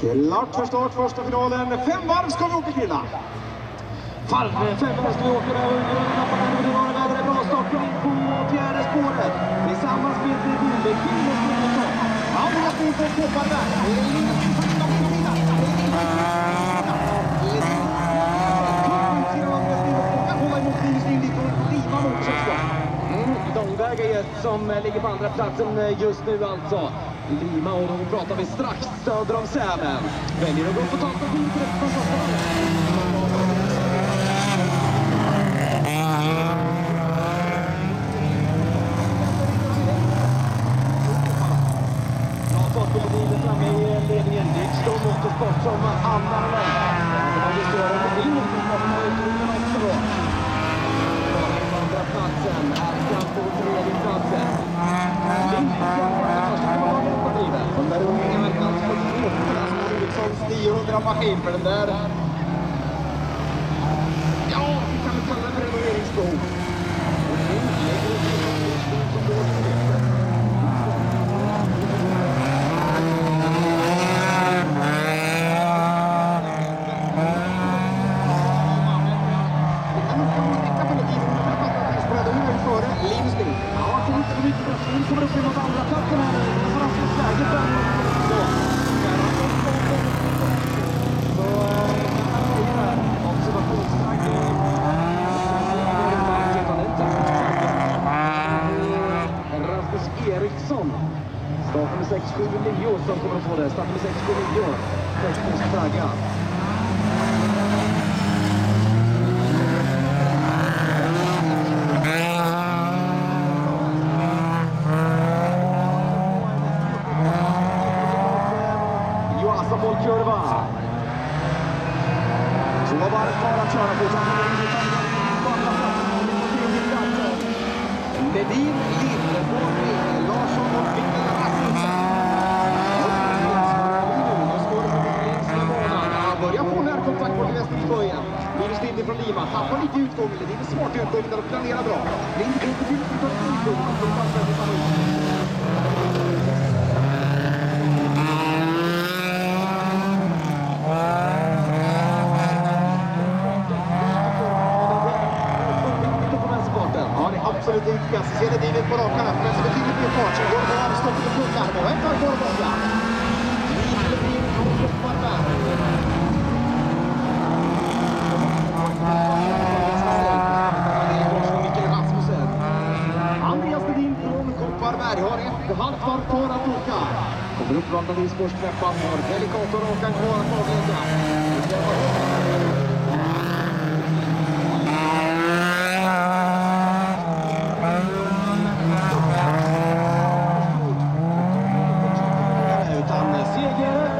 Klart för start, första finalen. Fem varv ska vi åka killar. Varv eh, fem varv ska vi åka där och det var en bra start på fjärde spåret tillsammans med Dille Kille Svensson. Andreas Nilsson toppar där. Det är som ska. Det är kan hålla emot och riva mm, Långväga som eh, ligger på andra platsen eh, just nu alltså. Lima och då pratar vi strax söder om Sälen. Väljer att gå på tak och skjuter efter från första varvet. Bra fart på Ledin framme i ledningen. Dixton Motorsport som anmäler. Det var just det. Ledin Motorsport har utrymmen också då. Bara på andra platsen. Erkan på tredje platsen. Lindgren på första kan vara alternativet. De där unga kan få åka som Olssons 900 maskin för den där. Ja, vi kan väl kalla det för renoveringsbehov. Och nu lägger det till en stor som går till det. Ja, mycket kommer upp mot andra platsen här nu. Det Rasmus läge för där har vi Så, eh, observationsflagg. Rasmus Eriksson. Startnummer 679 som kommer att få det. Startnummer 679. Teknisk flagga. Joassa alltså, målkurva. Två varv kvar att köra på. Ledin, Liljeborg, Larsson och Mikael Rasmussen. Nu står det på längst i banan. Han börjar få närkontakt bort i väster i början. Linus tappar lite i utgången. Ledin är smart i utgången de planerar bra. Det är inte till för utgången. Han det är absolut viktigast. Ser på raka men så betydligt mer fart. Sen går det på avstoppet och puckar. Och ett varv kvar att åka. Ledin och toppar där. Mikael Rasmussen. Andreas Ledin från Kopparberg har ett halvt varv kvar att åka. Kommer upp uppvandra Nilsborgsträffan, har Delicato-rakan kvar att avlägga. Utan seger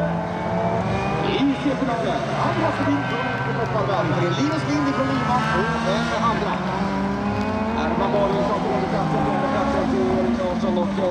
i C-finalen. Andreas Ledin från Kopparberg. Det är Linus Lind från Lima